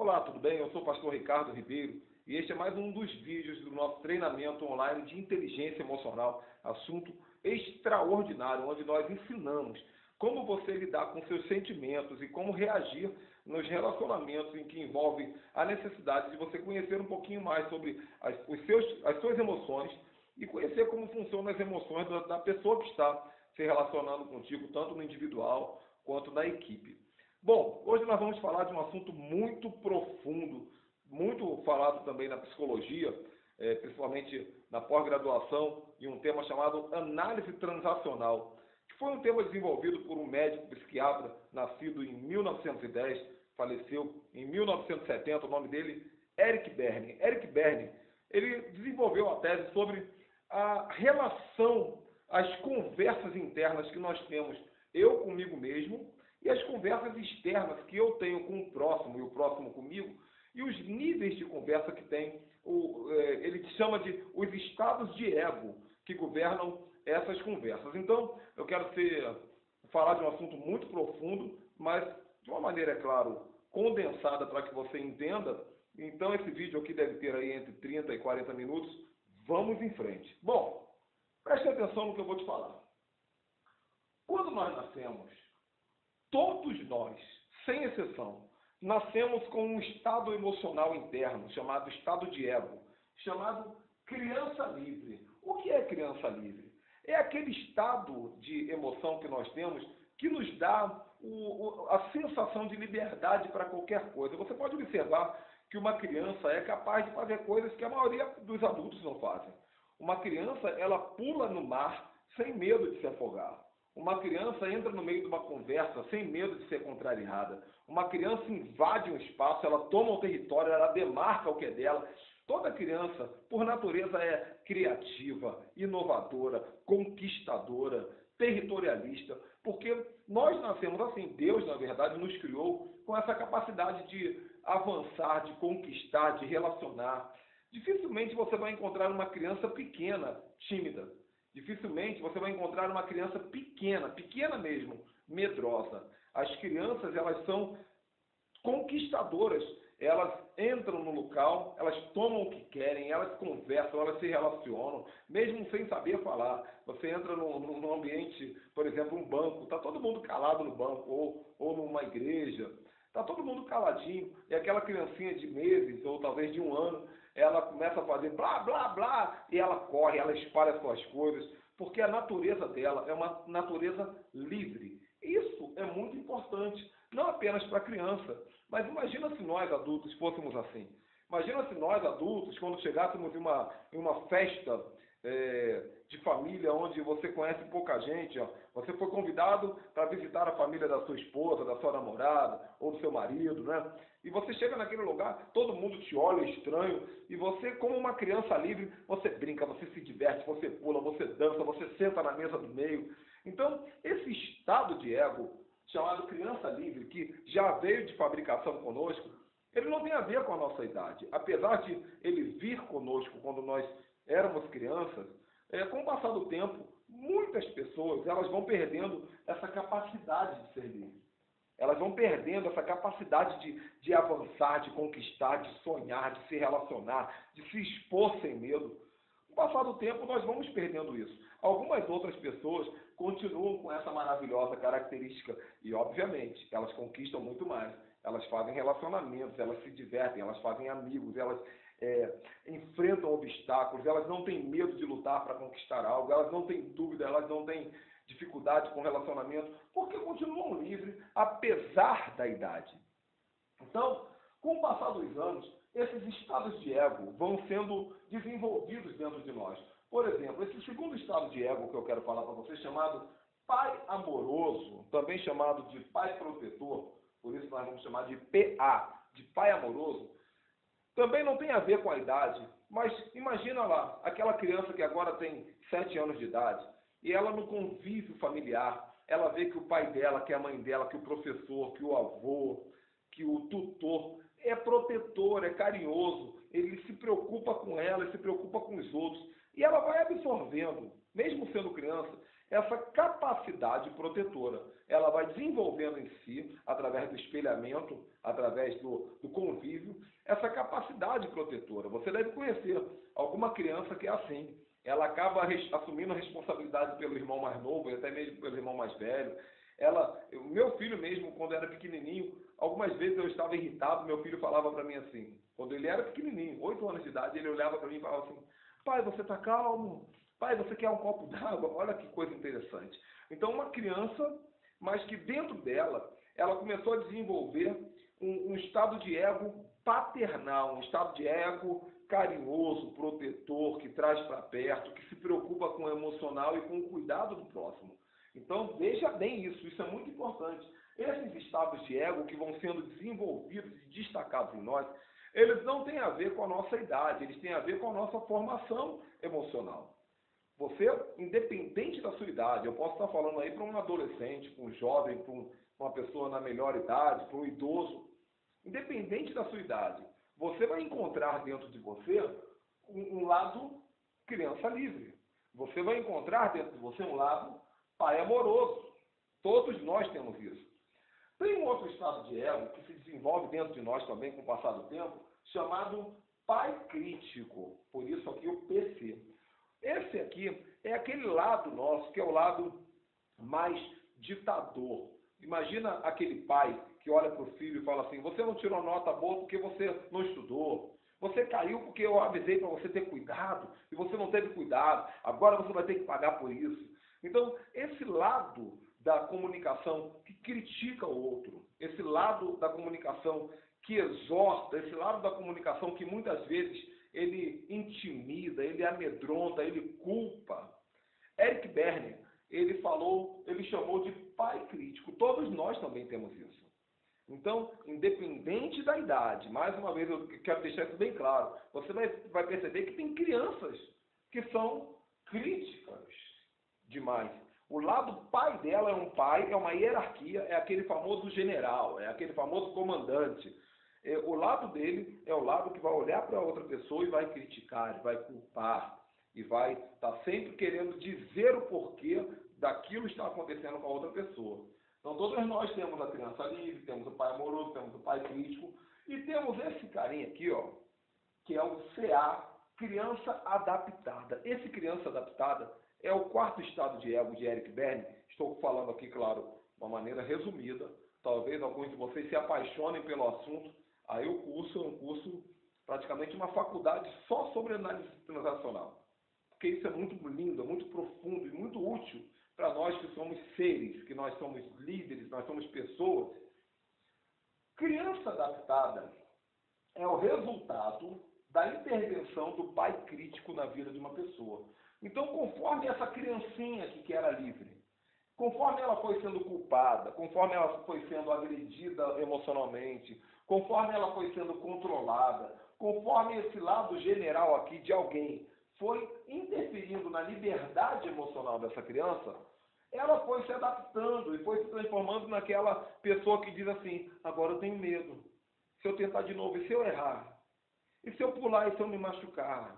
Olá, tudo bem? Eu sou o pastor Ricardo Ribeiro e este é mais um dos vídeos do nosso treinamento online de inteligência emocional, assunto extraordinário, onde nós ensinamos como você lidar com seus sentimentos e como reagir nos relacionamentos em que envolve a necessidade de você conhecer um pouquinho mais sobre as, os seus, as suas emoções e conhecer como funcionam as emoções da, da pessoa que está se relacionando contigo, tanto no individual quanto na equipe. Bom, hoje nós vamos falar de um assunto muito profundo, muito falado também na psicologia, é, principalmente na pós-graduação, e um tema chamado análise transacional, que foi um tema desenvolvido por um médico psiquiatra nascido em 1910, faleceu em 1970, o nome dele Eric Berne. Eric Berne, ele desenvolveu a tese sobre a relação, as conversas internas que nós temos, eu comigo mesmo, e as conversas externas que eu tenho com o próximo e o próximo comigo, e os níveis de conversa que tem, o, é, ele chama de os estados de ego que governam essas conversas. Então, eu quero ser, falar de um assunto muito profundo, mas de uma maneira, é claro, condensada para que você entenda. Então, esse vídeo aqui deve ter aí entre 30 e 40 minutos. Vamos em frente. Bom, preste atenção no que eu vou te falar. Quando nós nascemos, todos nós, sem exceção, nascemos com um estado emocional interno, chamado estado de ego, chamado criança livre. O que é criança livre? É aquele estado de emoção que nós temos que nos dá o, o, a sensação de liberdade para qualquer coisa. Você pode observar que uma criança é capaz de fazer coisas que a maioria dos adultos não fazem. Uma criança, ela pula no mar sem medo de se afogar. Uma criança entra no meio de uma conversa sem medo de ser contrariada. Uma criança invade um espaço, ela toma o território, ela demarca o que é dela. Toda criança, por natureza, é criativa, inovadora, conquistadora, territorialista, porque nós nascemos assim. Deus, na verdade, nos criou com essa capacidade de avançar, de conquistar, de relacionar. Dificilmente você vai encontrar uma criança pequena, tímida. Dificilmente você vai encontrar uma criança pequena, pequena mesmo, medrosa. As crianças, elas são conquistadoras. Elas entram no local, elas tomam o que querem, elas conversam, elas se relacionam, mesmo sem saber falar. Você entra num, num ambiente, por exemplo, um banco, está todo mundo calado no banco, ou, ou numa igreja, está todo mundo caladinho, e aquela criancinha de meses, ou talvez de um ano, ela começa a fazer blá, blá, blá, e ela corre, ela espalha suas coisas, porque a natureza dela é uma natureza livre. Isso é muito importante, não apenas para a criança, mas imagina se nós adultos fôssemos assim. Imagina se nós adultos, quando chegássemos em uma, em uma festa é, de família onde você conhece pouca gente, ó, você foi convidado para visitar a família da sua esposa, da sua namorada ou do seu marido, né? E você chega naquele lugar, todo mundo te olha estranho, e você, como uma criança livre, você brinca, você se diverte, você pula, você dança, você senta na mesa do meio. Então, esse estado de ego, chamado criança livre, que já veio de fabricação conosco, ele não tem a ver com a nossa idade. Apesar de ele vir conosco quando nós éramos crianças, é, com o passar do tempo, muitas pessoas elas vão perdendo essa capacidade de ser livre. Elas vão perdendo essa capacidade de, de avançar, de conquistar, de sonhar, de se relacionar, de se expor sem medo. Com o passar do tempo, nós vamos perdendo isso. Algumas outras pessoas continuam com essa maravilhosa característica e, obviamente, elas conquistam muito mais. Elas fazem relacionamentos, elas se divertem, elas fazem amigos, elas é, enfrentam obstáculos, elas não têm medo de lutar para conquistar algo, elas não têm dúvida, elas não têm dificuldade com relacionamento, porque continuam livres apesar da idade. Então, com o passar dos anos, esses estados de ego vão sendo desenvolvidos dentro de nós. Por exemplo, esse segundo estado de ego que eu quero falar para vocês, chamado pai amoroso, também chamado de pai protetor, por isso nós vamos chamar de PA, de pai amoroso, também não tem a ver com a idade, mas imagina lá, aquela criança que agora tem 7 anos de idade, e ela no convívio familiar, ela vê que o pai dela, que a mãe dela, que o professor, que o avô, que o tutor é protetor, é carinhoso, ele se preocupa com ela, ele se preocupa com os outros, e ela vai absorvendo, mesmo sendo criança, essa capacidade protetora. Ela vai desenvolvendo em si, através do espelhamento, através do, do convívio, essa capacidade protetora. Você deve conhecer alguma criança que é assim. Ela acaba assumindo a responsabilidade pelo irmão mais novo e até mesmo pelo irmão mais velho. Ela, o meu filho mesmo, quando era pequenininho, algumas vezes eu estava irritado, meu filho falava para mim assim, quando ele era pequenininho, oito anos de idade, ele olhava para mim e falava assim, pai, você está calmo? Pai, você quer um copo d'água? Olha que coisa interessante. Então, uma criança, mas que dentro dela, ela começou a desenvolver um, um estado de ego paternal, um estado de ego carinhoso, protetor, que traz para perto, que se preocupa com o emocional e com o cuidado do próximo. Então, veja bem isso, isso é muito importante. Esses estados de ego que vão sendo desenvolvidos e destacados em nós, eles não têm a ver com a nossa idade, eles têm a ver com a nossa formação emocional. Você, independente da sua idade, eu posso estar falando aí para um adolescente, para um jovem, para um, uma pessoa na melhor idade, para um idoso, independente da sua idade, você vai encontrar dentro de você um, um lado criança livre. Você vai encontrar dentro de você um lado pai amoroso. Todos nós temos isso. Tem um outro estado de ego que se desenvolve dentro de nós também com o passar do tempo, chamado pai crítico. Por isso aqui o PC. Esse aqui é aquele lado nosso, que é o lado mais ditador. Imagina aquele pai que olha para o filho e fala assim: Você não tirou nota boa porque você não estudou. Você caiu porque eu avisei para você ter cuidado e você não teve cuidado. Agora você vai ter que pagar por isso. Então, esse lado da comunicação que critica o outro, esse lado da comunicação que exorta, esse lado da comunicação que muitas vezes ele intimida, ele amedronta, ele culpa. Eric Berne, ele falou, ele chamou de pai crítico. Todos nós também temos isso. Então, independente da idade, mais uma vez eu quero deixar isso bem claro, você vai, vai perceber que tem crianças que são críticas demais. O lado pai dela é um pai, é uma hierarquia, é aquele famoso general, é aquele famoso comandante. É, o lado dele é o lado que vai olhar para outra pessoa e vai criticar, vai culpar, e vai estar tá sempre querendo dizer o porquê daquilo que está acontecendo com a outra pessoa. Então, todos nós temos a criança livre, temos o pai amoroso, temos o pai crítico, e temos esse carinha aqui, ó, que é o CA, criança adaptada. Esse criança adaptada é o quarto estado de ego de Eric Berne. Estou falando aqui, claro, de uma maneira resumida. Talvez alguns de vocês se apaixonem pelo assunto, Aí o curso é um curso, praticamente uma faculdade só sobre análise transacional. Porque isso é muito lindo, é muito profundo e muito útil para nós que somos seres, que nós somos líderes, nós somos pessoas. Criança adaptada é o resultado da intervenção do pai crítico na vida de uma pessoa. Então, conforme essa criancinha que era livre, conforme ela foi sendo culpada, conforme ela foi sendo agredida emocionalmente, conforme ela foi sendo controlada, conforme esse lado general aqui de alguém foi interferindo na liberdade emocional dessa criança, ela foi se adaptando e foi se transformando naquela pessoa que diz assim: agora eu tenho medo. Se eu tentar de novo, e se eu errar? E se eu pular e se eu me machucar?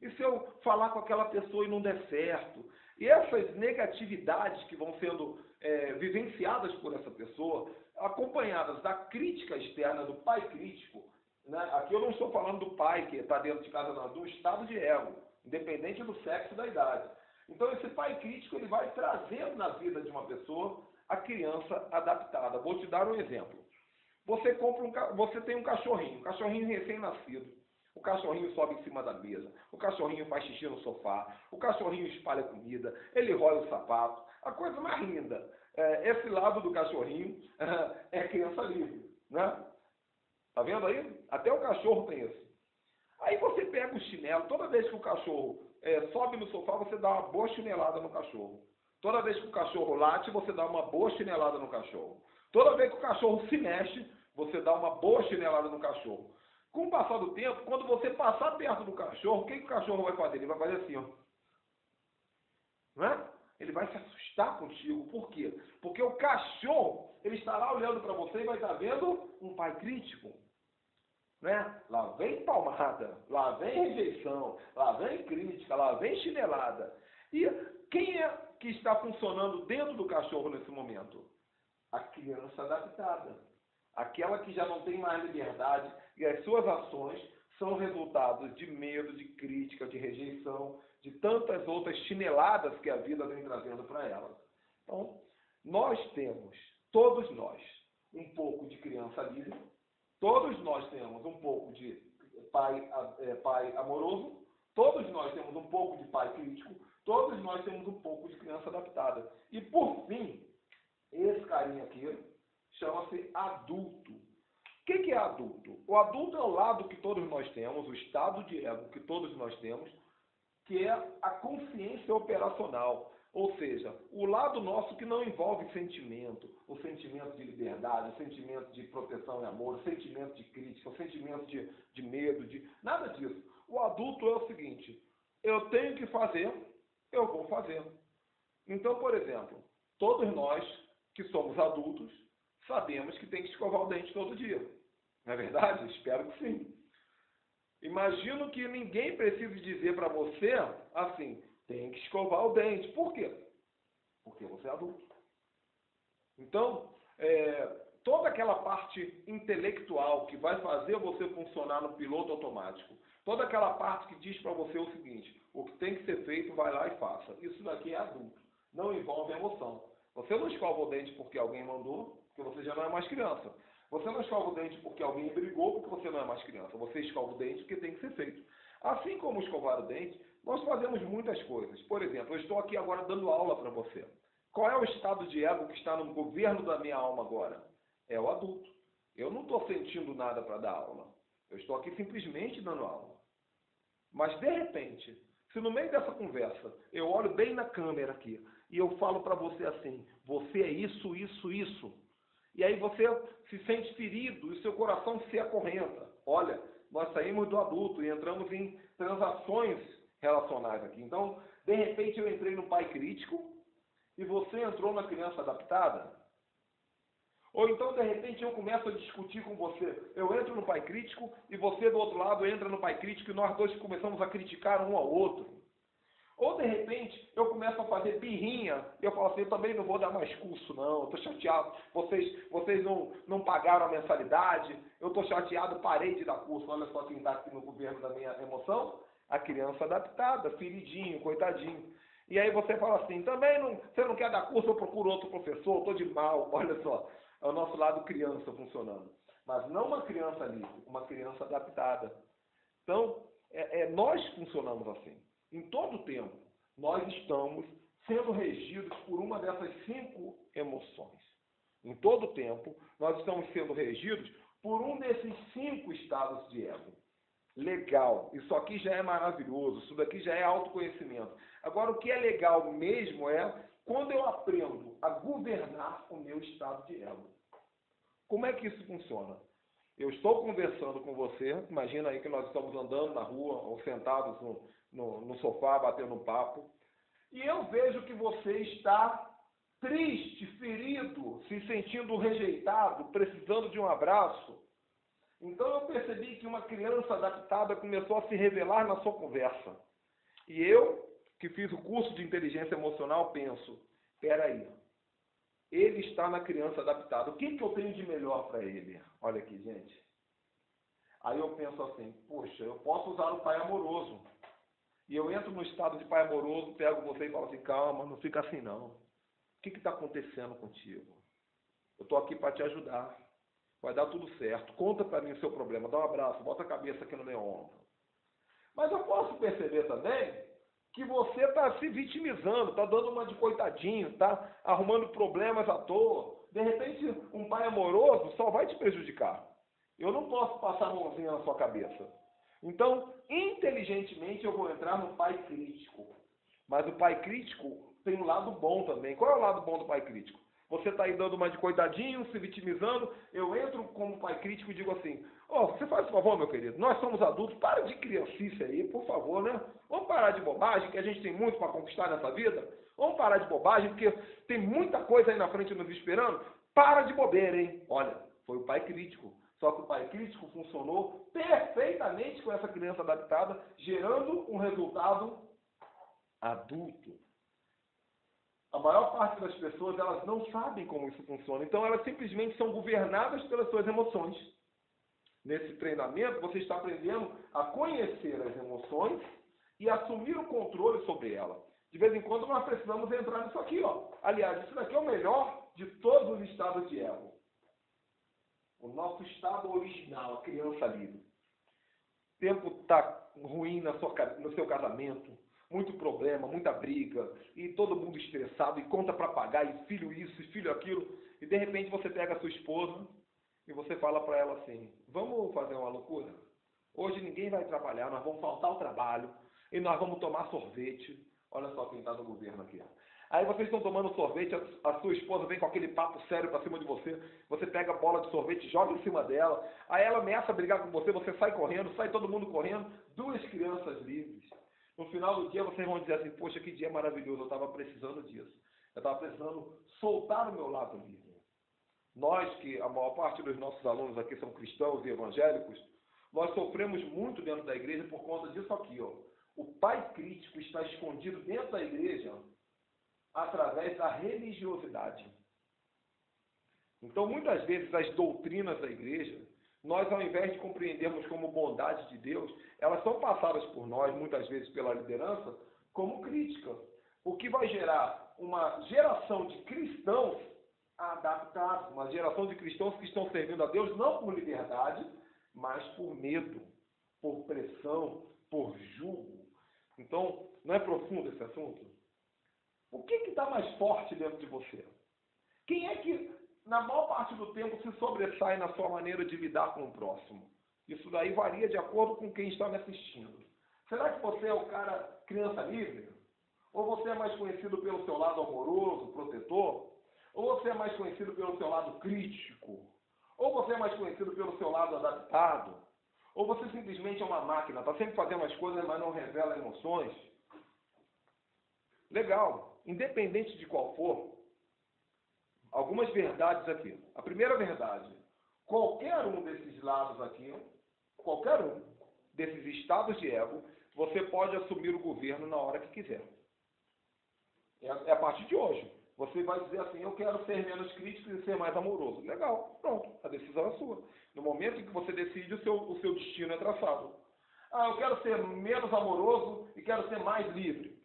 E se eu falar com aquela pessoa e não der certo? E essas negatividades que vão sendo é, vivenciadas por essa pessoa acompanhadas da crítica externa do pai crítico, né? aqui eu não estou falando do pai que está dentro de casa, não, do estado de ego, independente do sexo e da idade. Então esse pai crítico ele vai trazendo na vida de uma pessoa a criança adaptada. Vou te dar um exemplo. Você compra um, você tem um cachorrinho, um cachorrinho recém-nascido. O cachorrinho sobe em cima da mesa, o cachorrinho faz xixi no sofá, o cachorrinho espalha comida, ele rola o sapato, a coisa mais linda é, esse lado do cachorrinho é criança livre, né? Tá vendo aí? Até o cachorro tem isso. Aí você pega o chinelo, toda vez que o cachorro é, sobe no sofá, você dá uma boa chinelada no cachorro. Toda vez que o cachorro late, você dá uma boa chinelada no cachorro. Toda vez que o cachorro se mexe, você dá uma boa chinelada no cachorro. Com o passar do tempo, quando você passar perto do cachorro, o que, que o cachorro vai fazer? Ele vai fazer assim, ó. Não é? Ele vai se assustar contigo. Por quê? Porque o cachorro, ele estará olhando para você e vai estar vendo um pai crítico. Né? Lá vem palmada, lá vem rejeição, lá vem crítica, lá vem chinelada. E quem é que está funcionando dentro do cachorro nesse momento? A criança adaptada. Aquela que já não tem mais liberdade e as suas ações são resultados de medo, de crítica, de rejeição, de tantas outras chineladas que a vida vem trazendo para ela. Então, nós temos, todos nós, um pouco de criança livre, todos nós temos um pouco de pai, é, pai amoroso, todos nós temos um pouco de pai crítico, todos nós temos um pouco de criança adaptada. E por fim, esse carinha aqui chama-se adulto. O que é adulto? O adulto é o lado que todos nós temos, o estado de ego que todos nós temos, que é a consciência operacional. Ou seja, o lado nosso que não envolve sentimento, o sentimento de liberdade, o sentimento de proteção e amor, o sentimento de crítica, o sentimento de, de medo, de nada disso. O adulto é o seguinte: eu tenho que fazer, eu vou fazer. Então, por exemplo, todos nós que somos adultos sabemos que tem que escovar o dente todo dia. Não é verdade? Espero que sim. Imagino que ninguém precise dizer para você assim, tem que escovar o dente. Por quê? Porque você é adulto. Então, é, toda aquela parte intelectual que vai fazer você funcionar no piloto automático, toda aquela parte que diz para você o seguinte: o que tem que ser feito, vai lá e faça. Isso daqui é adulto. Não envolve emoção. Você não escova o dente porque alguém mandou, porque você já não é mais criança. Você não escova o dente porque alguém brigou, porque você não é mais criança. Você escova o dente porque tem que ser feito. Assim como escovar o dente, nós fazemos muitas coisas. Por exemplo, eu estou aqui agora dando aula para você. Qual é o estado de ego que está no governo da minha alma agora? É o adulto. Eu não estou sentindo nada para dar aula. Eu estou aqui simplesmente dando aula. Mas, de repente, se no meio dessa conversa eu olho bem na câmera aqui e eu falo para você assim: você é isso, isso, isso. E aí você se sente ferido e seu coração se acorrenta. Olha, nós saímos do adulto e entramos em transações relacionais aqui. Então, de repente eu entrei no pai crítico e você entrou na criança adaptada. Ou então, de repente, eu começo a discutir com você. Eu entro no pai crítico e você, do outro lado, entra no pai crítico e nós dois começamos a criticar um ao outro. Ou, de repente, eu começo a fazer birrinha e eu falo assim, eu também não vou dar mais curso, não. Eu estou chateado. Vocês, vocês não, não pagaram a mensalidade. Eu estou chateado, parei de dar curso. Olha só quem está aqui no governo da minha emoção a criança adaptada, feridinho, coitadinho. E aí você fala assim, também não, você não quer dar curso, eu procuro outro professor, estou de mal, olha só. É o nosso lado criança funcionando. Mas não uma criança livre, uma criança adaptada. Então, é, é, nós funcionamos assim. Em todo tempo, nós estamos sendo regidos por uma dessas cinco emoções. Em todo tempo, nós estamos sendo regidos por um desses cinco estados de ego legal. Isso aqui já é maravilhoso, isso daqui já é autoconhecimento. Agora, o que é legal mesmo é quando eu aprendo a governar o meu estado de ego. Como é que isso funciona? Eu estou conversando com você, imagina aí que nós estamos andando na rua ou sentados no, no, no sofá, batendo papo, e eu vejo que você está triste, ferido, se sentindo rejeitado, precisando de um abraço. Então eu percebi que uma criança adaptada começou a se revelar na sua conversa. E eu, que fiz o curso de inteligência emocional, penso: peraí, ele está na criança adaptada. O que, que eu tenho de melhor para ele? Olha aqui, gente. Aí eu penso assim: poxa, eu posso usar o pai amoroso. E eu entro no estado de pai amoroso, pego você e falo assim: calma, não fica assim não. O que está acontecendo contigo? Eu estou aqui para te ajudar. Vai dar tudo certo. Conta para mim o seu problema. Dá um abraço, bota a cabeça aqui no meu ombro. Mas eu posso perceber também que você está se vitimizando, está dando uma de coitadinho, está arrumando problemas à toa. De repente, um pai amoroso só vai te prejudicar. Eu não posso passar a mãozinha na sua cabeça. Então, inteligentemente, eu vou entrar no pai crítico. Mas o pai crítico tem um lado bom também. Qual é o lado bom do pai crítico? Você está aí dando uma de coitadinho, se vitimizando. Eu entro como pai crítico e digo assim: Ó, oh, você faz um favor, meu querido, nós somos adultos, para de criancice aí, por favor, né? Vamos parar de bobagem, que a gente tem muito para conquistar nessa vida. Vamos parar de bobagem, porque tem muita coisa aí na frente nos esperando. Para de bobeira, hein? Olha, foi o pai crítico. Só que o pai crítico funcionou perfeitamente com essa criança adaptada, gerando um resultado adulto. A maior parte das pessoas, elas não sabem como isso funciona. Então, elas simplesmente são governadas pelas suas emoções. Nesse treinamento, você está aprendendo a conhecer as emoções e assumir o controle sobre elas. De vez em quando, nós precisamos entrar nisso aqui. Ó. Aliás, isso daqui é o melhor de todos os estados de ego. O nosso estado original, a criança livre. Tempo está ruim sua, no seu casamento, muito problema, muita briga, e todo mundo estressado, e conta para pagar, e filho isso, e filho aquilo, e de repente você pega a sua esposa e você fala para ela assim: vamos fazer uma loucura? Hoje ninguém vai trabalhar, nós vamos faltar o trabalho, e nós vamos tomar sorvete. Olha só quem está no governo aqui. Aí vocês estão tomando sorvete, a, sua esposa vem com aquele papo sério para cima de você, você pega a bola de sorvete, joga em cima dela, aí ela ameaça brigar com você, você sai correndo, sai todo mundo correndo, duas crianças livres. No final do dia vocês vão dizer assim, poxa, que dia maravilhoso, eu estava precisando disso. Eu estava precisando soltar o meu lado livre. Nós, que a maior parte dos nossos alunos aqui são cristãos e evangélicos, nós sofremos muito dentro da igreja por conta disso aqui, ó. O pai crítico está escondido dentro da igreja através da religiosidade. Então, muitas vezes, as doutrinas da igreja, nós, ao invés de compreendermos como bondade de Deus, elas são passadas por nós, muitas vezes pela liderança, como crítica. O que vai gerar uma geração de cristãos adaptados, uma geração de cristãos que estão servindo a Deus não por liberdade, mas por medo, por pressão, por julgo. Então, não é profundo esse assunto? O que está mais forte dentro de você? Quem é que, na maior parte do tempo, se sobressai na sua maneira de lidar com o próximo? Isso daí varia de acordo com quem está me assistindo. Será que você é o cara criança livre? Ou você é mais conhecido pelo seu lado amoroso, protetor? Ou você é mais conhecido pelo seu lado crítico? Ou você é mais conhecido pelo seu lado adaptado? Ou você simplesmente é uma máquina, está sempre fazendo as coisas, mas não revela emoções? Legal. Independente de qual for, algumas verdades aqui. A primeira verdade: qualquer um desses lados aqui, qualquer um desses estados de ego, você pode assumir o governo na hora que quiser. É, é a partir de hoje. Você vai dizer assim, eu quero ser menos crítico e ser mais amoroso. Legal, pronto, a decisão é sua. No momento em que você decide, o seu, o seu destino é traçado. Ah, eu quero ser menos amoroso e quero ser mais livre.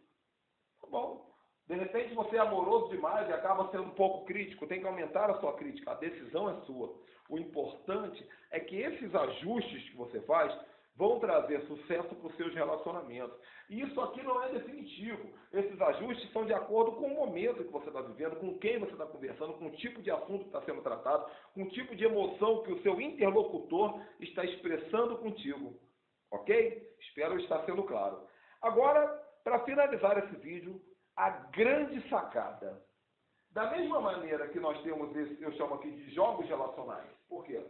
Tá bom. De repente você é amoroso demais e acaba sendo um pouco crítico, tem que aumentar a sua crítica. A decisão é sua. O importante é que esses ajustes que você faz vão trazer sucesso para os seus relacionamentos. E isso aqui não é definitivo. Esses ajustes são de acordo com o momento que você está vivendo, com quem você está conversando, com o tipo de assunto que está sendo tratado, com o tipo de emoção que o seu interlocutor está expressando contigo. Ok? Espero estar sendo claro. Agora, para finalizar esse vídeo, a grande sacada. Da mesma maneira que nós temos esse, eu chamo aqui de jogos relacionais. Por quê?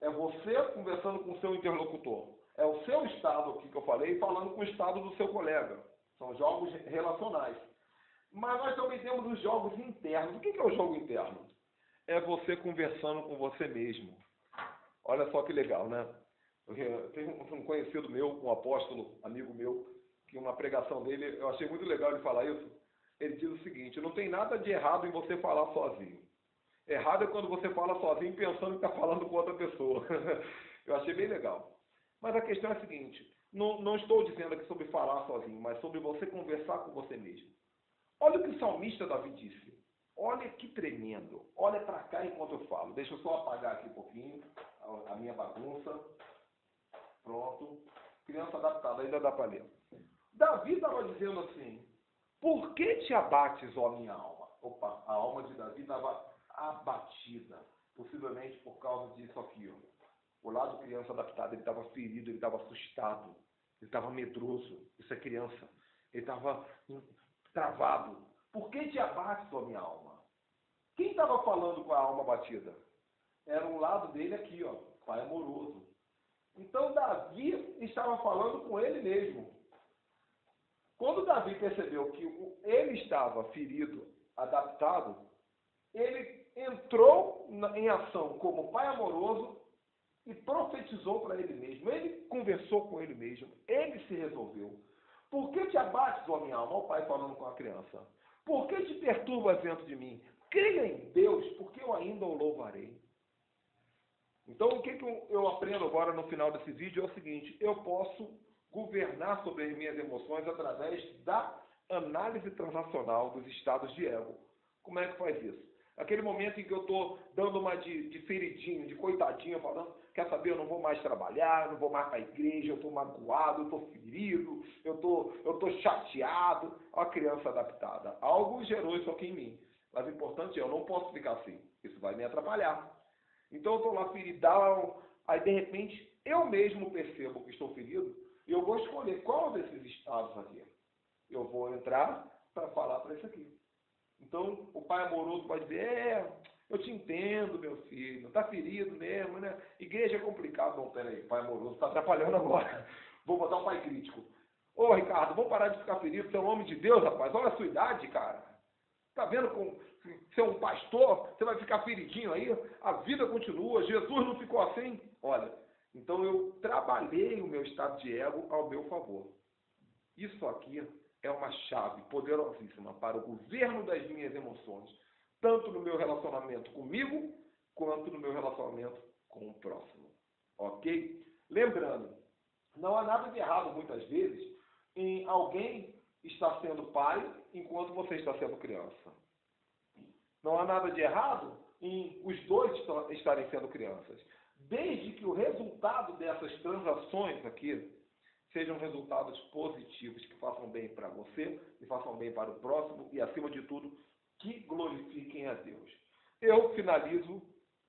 É você conversando com o seu interlocutor. É o seu estado aqui que eu falei, falando com o estado do seu colega. São jogos relacionais. Mas nós também temos os jogos internos. O que é o jogo interno? É você conversando com você mesmo. Olha só que legal, né? Tem um conhecido meu, um apóstolo, amigo meu, que uma pregação dele, eu achei muito legal ele falar isso. Ele diz o seguinte: não tem nada de errado em você falar sozinho. Errado é quando você fala sozinho pensando que está falando com outra pessoa. Eu achei bem legal. Mas a questão é a seguinte: não, não estou dizendo aqui sobre falar sozinho, mas sobre você conversar com você mesmo. Olha o que o salmista Davi disse. Olha que tremendo. Olha para cá enquanto eu falo. Deixa eu só apagar aqui um pouquinho a, minha bagunça. Pronto. Criança adaptada, ainda dá para ler. Davi estava dizendo assim: Por que te abates, ó minha alma? Opa, a alma de Davi estava abatida, possivelmente por causa disso aqui. Ó. O lado criança adaptado, ele estava ferido, ele estava assustado, ele estava medroso. Isso é criança. Ele estava travado. Por que te abates, ó minha alma? Quem estava falando com a alma batida? Era um lado dele aqui, ó, pai amoroso. Então Davi estava falando com ele mesmo. Quando Davi percebeu que ele estava ferido, adaptado, ele entrou em ação como pai amoroso e profetizou para ele mesmo. Ele conversou com ele mesmo. Ele se resolveu. Por que te abates, ó minha alma? O pai falando com a criança. Por que te perturbas dentro de mim? Creia em Deus, porque eu ainda o louvarei. Então, o que, eu aprendo agora no final desse vídeo é o seguinte: eu posso governar sobre as minhas emoções através da análise transacional dos estados de ego. Como é que faz isso? Aquele momento em que eu estou dando uma de, de feridinho, de coitadinho, falando, quer saber, eu não vou mais trabalhar, não vou mais para a igreja, eu estou magoado, eu estou ferido, eu tô, estou chateado. Olha a criança adaptada. Algo gerou isso aqui em mim. Mas o importante é, eu não posso ficar assim. Isso vai me atrapalhar. Então eu estou lá feridão, aí de repente eu mesmo percebo que estou ferido e eu vou escolher qual desses estados aqui. Eu vou entrar para falar para esse aqui. Então o pai amoroso pode dizer, é, eu te entendo, meu filho, está ferido mesmo, né? Igreja é complicado. Não, peraí, pai amoroso, está atrapalhando agora. Vou botar um pai crítico. Ô Ricardo, vamos parar de ficar ferido, você é um homem de Deus, rapaz. Olha a sua idade, cara. Tá vendo com ser um pastor, você vai ficar feridinho aí, a vida continua, Jesus não ficou assim. Olha, então eu trabalhei o meu estado de ego ao meu favor. Isso aqui é uma chave poderosíssima para o governo das minhas emoções, tanto no meu relacionamento comigo, quanto no meu relacionamento com o próximo. Ok? Lembrando, não há nada de errado muitas vezes em alguém estar sendo pai enquanto você está sendo criança. Não há nada de errado em os dois estarem sendo crianças. Desde que o resultado dessas transações aqui sejam resultados positivos, que façam bem para você, e façam bem para o próximo e, acima de tudo, que glorifiquem a Deus. Eu finalizo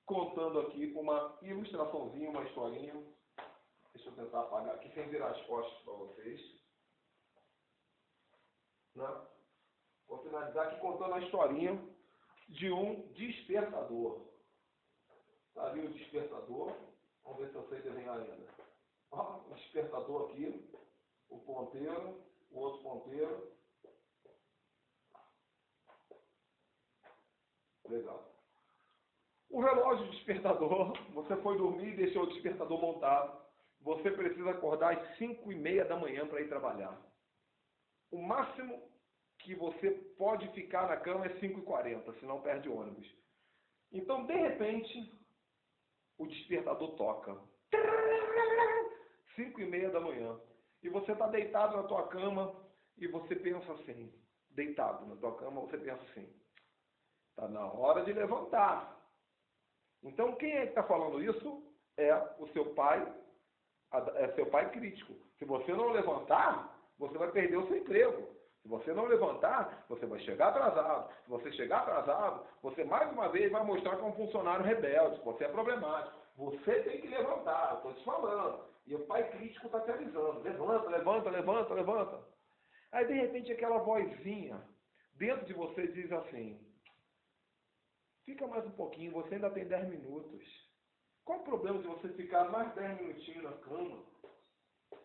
contando aqui uma ilustraçãozinha, uma historinha. Deixa eu tentar apagar aqui sem virar as costas para vocês. Né? Vou finalizar aqui contando a historinha de um despertador. Ali o despertador. Vamos ver se eu sei desenhar ainda. Ó, o despertador aqui, o ponteiro, o outro ponteiro. Legal. O relógio despertador, você foi dormir e deixou o despertador montado. Você precisa acordar às 5 e meia da manhã para ir trabalhar. O máximo que você pode ficar na cama é 5h40, senão perde ônibus. Então, de repente, o despertador toca. 5 e meia da manhã. E você está deitado na tua cama e você pensa assim, deitado na tua cama, você pensa assim, está na hora de levantar. Então quem é que está falando isso? É o seu pai, é seu pai crítico. Se você não levantar, você vai perder o seu emprego. Se você não levantar, você vai chegar atrasado. Se você chegar atrasado, você mais uma vez vai mostrar que é um funcionário rebelde, você é problemático. Você tem que levantar, eu estou te falando. E o pai crítico está te avisando. Levanta, levanta, levanta, levanta. Aí de repente aquela vozinha dentro de você diz assim, fica mais um pouquinho, você ainda tem 10 minutos. Qual o problema de você ficar mais 10 minutinhos na cama?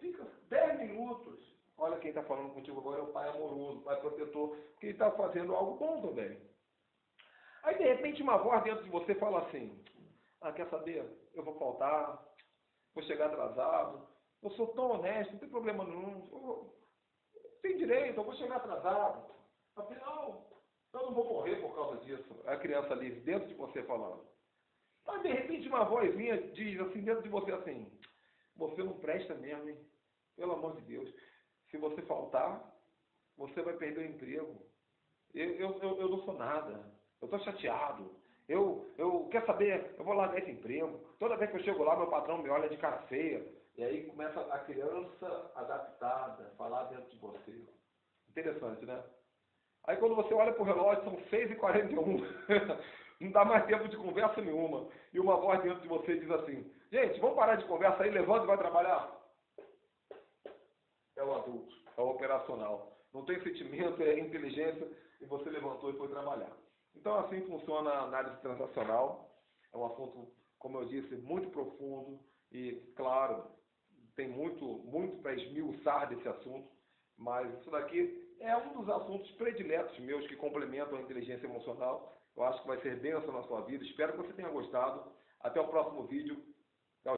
Fica 10 minutos. Olha quem está falando contigo agora é o pai amoroso, o pai protetor, ele está fazendo algo bom também. Aí, de repente, uma voz dentro de você fala assim: Ah, quer saber? Eu vou faltar, vou chegar atrasado, eu sou tão honesto, não tem problema nenhum, tem direito, eu vou chegar atrasado. Afinal, eu não vou morrer por causa disso. A criança ali dentro de você falando. Mas, de repente, uma vozinha diz assim dentro de você assim: Você não presta mesmo, hein? Pelo amor de Deus. Se você faltar, você vai perder o emprego. Eu, eu, eu, eu não sou nada. Eu estou chateado. Eu, eu quer saber, eu vou largar esse emprego. Toda vez que eu chego lá, meu patrão me olha de cara feia. E aí começa a criança adaptada, falar dentro de você. Interessante, né? Aí quando você olha para o relógio, são 6h41. Não dá mais tempo de conversa nenhuma. E uma voz dentro de você diz assim, gente, vamos parar de conversa aí, levanta e vai trabalhar é o adulto, é o operacional. Não tem sentimento, é inteligência, e você levantou e foi trabalhar. Então, assim funciona a análise transacional. É um assunto, como eu disse, muito profundo e, claro, tem muito, muito para esmiuçar desse assunto, mas isso daqui é um dos assuntos prediletos meus que complementam a inteligência emocional. Eu acho que vai ser bênção na sua vida. Espero que você tenha gostado. Até o próximo vídeo.